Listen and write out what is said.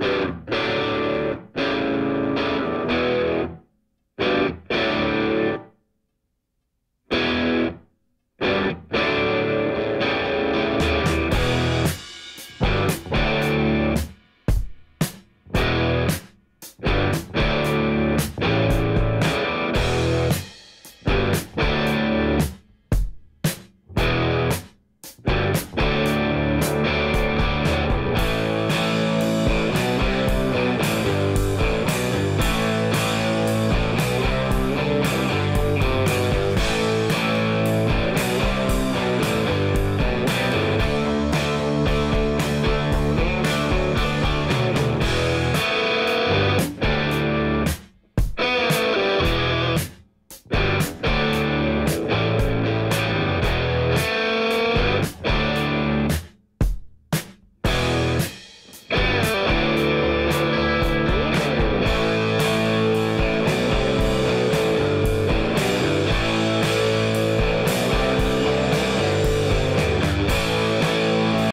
Yeah.